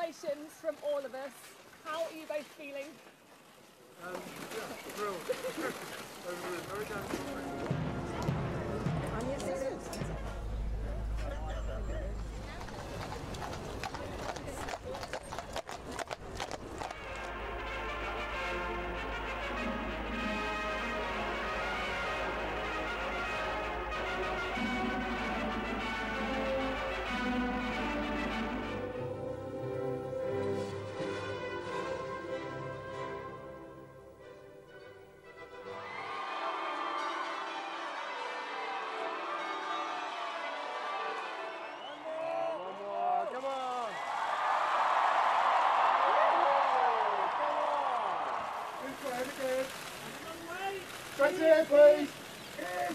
congratulations from all of us. How are you both feeling? Straight to please. Yes.